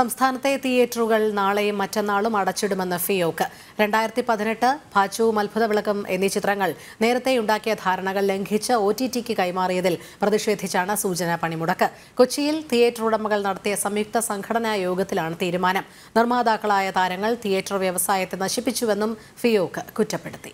സംസ്ഥാനത്തെ തിയേറ്ററുകൾ നാളെയും മറ്റന്നാളും അടച്ചിടുമെന്ന് ഫിയോക്ക്. രണ്ടായിരത്തി പതിനെട്ട് ഭാച്ചുവും അത്ഭുതവിളക്കും എന്നീ ചിത്രങ്ങൾ നേരത്തെ ഉണ്ടാക്കിയ ധാരണകൾ ലംഘിച്ച് ഒ ടി ടിക്ക് കൈമാറിയതിൽ പ്രതിഷേധിച്ചാണ് സൂചനാ പണിമുടക്ക്. കൊച്ചിയിൽ തിയേറ്റർ ഉടമകൾ നടത്തിയ സംയുക്ത സംഘടനാ യോഗത്തിലാണ് തീരുമാനം. നിർമ്മാതാക്കളായ താരങ്ങൾ തിയേറ്റർ വ്യവസായത്തെ നശിപ്പിച്ചുവെന്നും ഫിയോക്ക് കുറ്റപ്പെടുത്തി.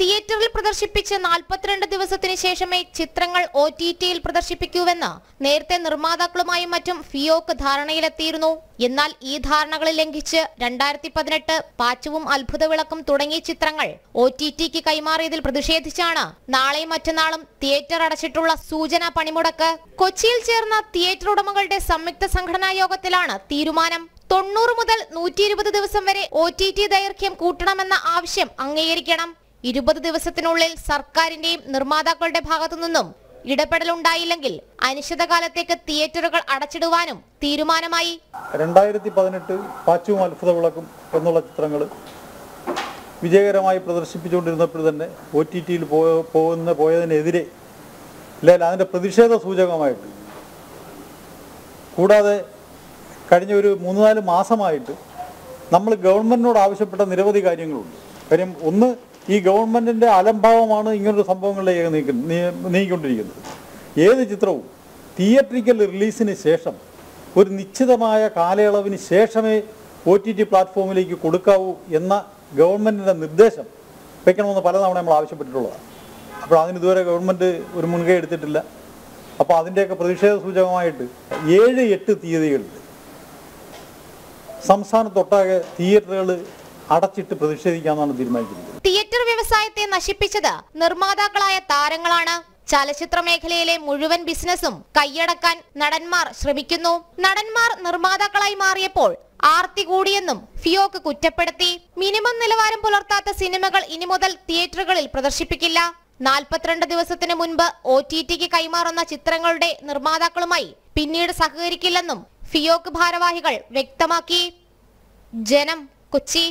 തിയേറ്ററിൽ പ്രദർശിപ്പിച്ച് നാൽപ്പത്തിരണ്ട് ദിവസത്തിന് ശേഷമേ ചിത്രങ്ങൾ ഒ ടി ടിയിൽ പ്രദർശിപ്പിക്കൂവെന്ന് നേരത്തെ നിർമ്മാതാക്കളുമായും മറ്റും ഫിയോക്ക് ധാരണയിലെത്തിയിരുന്നു. എന്നാൽ ഈ ധാരണകളിൽ ലംഘിച്ച് രണ്ടായിരത്തി പതിനെട്ട് പാച്ചവും അത്ഭുതവിളക്കും തുടങ്ങിയ ചിത്രങ്ങൾ ഒ ടി ടിക്ക് കൈമാറിയതിൽ പ്രതിഷേധിച്ചാണ് നാളെയും മറ്റന്നാളും തിയേറ്റർ അടച്ചിട്ടുള്ള സൂചന പണിമുടക്ക്. കൊച്ചിയിൽ ചേർന്ന തിയേറ്റർ ഉടമകളുടെ സംയുക്ത സംഘടനാ യോഗത്തിലാണ് തീരുമാനം. തൊണ്ണൂറ് മുതൽ നൂറ്റി ദിവസം വരെ ഒ ദൈർഘ്യം കൂട്ടണമെന്ന ആവശ്യം അംഗീകരിക്കണം. ഇരുപത് ദിവസത്തിനുള്ളിൽ സർക്കാരിന്റെയും നിർമ്മാതാക്കളുടെ ഭാഗത്തു നിന്നും ഇടപെടലുണ്ടായില്ലെങ്കിൽ അനിശ്ചിതകാലത്തേക്ക് തിയേറ്ററുകൾ അടച്ചിടുവാനും തീരുമാനമായി. രണ്ടായിരത്തി പതിനെട്ട് പാച്ചും അത്ഭുത വിളക്കും എന്നുള്ള ചിത്രങ്ങൾ വിജയകരമായി പ്രദർശിപ്പിച്ചുകൊണ്ടിരുന്നപ്പോൾ തന്നെ ഒ ടി ടിയിൽ പോകുന്ന പോയതിനെതിരെ അല്ലെങ്കിൽ അതിന്റെ പ്രതിഷേധ സൂചകമായിട്ട് കൂടാതെ കഴിഞ്ഞ ഒരു മൂന്ന് നാല് മാസമായിട്ട് നമ്മൾ ഗവൺമെന്റിനോട് ആവശ്യപ്പെട്ട നിരവധി കാര്യങ്ങളുണ്ട്. കാര്യം ഒന്ന് ഈ ഗവൺമെന്റിന്റെ അലംഭാവമാണ് ഇങ്ങനൊരു സംഭവങ്ങളിലേക്ക് നീങ്ങിക്കൊണ്ടിരിക്കുന്നത്. ഏത് ചിത്രവും തിയേറ്ററിക്കൽ റിലീസിന് ശേഷം ഒരു നിശ്ചിതമായ കാലയളവിന് ശേഷമേ ഒ ടി ടി പ്ലാറ്റ്ഫോമിലേക്ക് കൊടുക്കാവൂ എന്ന ഗവൺമെന്റിന്റെ നിർദ്ദേശം വെക്കണമെന്ന് പലതവണ നമ്മൾ ആവശ്യപ്പെട്ടിട്ടുള്ളതാണ്. അപ്പോൾ അതിന് ഇതുവരെ ഗവൺമെന്റ് ഒരു മുൻകൈ എടുത്തിട്ടില്ല. അപ്പോൾ അതിന്റെയൊക്കെ പ്രതിഷേധ സൂചകമായിട്ട് ഏഴ് എട്ട് തീയതികളിൽ സംസ്ഥാനത്തൊട്ടാകെ തിയേറ്ററുകൾ അടച്ചിട്ട് പ്രതിഷേധിക്കാമെന്നാണ് തീരുമാനിച്ചിരിക്കുന്നത്. തിയേറ്റർ വ്യവസായത്തെ നശിപ്പിച്ചത് നിർമ്മാതാക്കളായ താരങ്ങളാണ്. ചലച്ചിത്ര മേഖലയിലെ മുഴുവൻ ബിസിനസ്സും കൈയടക്കാൻ നടന്മാർ ശ്രമിക്കുന്നു. നടന്മാർ നിർമ്മാതാക്കളായി മാറിയപ്പോൾ ആർത്തി കൂടിയെന്നും ഫിയോക്ക് കുറ്റപ്പെടുത്തി. മിനിമം നിലവാരം പുലർത്താത്ത സിനിമകൾ ഇനി മുതൽ തിയേറ്ററുകളിൽ പ്രദർശിപ്പിക്കില്ല. നാൽപ്പത്തിരണ്ട് ദിവസത്തിന് മുൻപ് ഒ ടി ടിക്ക് കൈമാറുന്ന ചിത്രങ്ങളുടെ നിർമ്മാതാക്കളുമായി പിന്നീട് സഹകരിക്കില്ലെന്നും ഫിയോക്ക് ഭാരവാഹികൾ വ്യക്തമാക്കി. ജനം കൊച്ചി.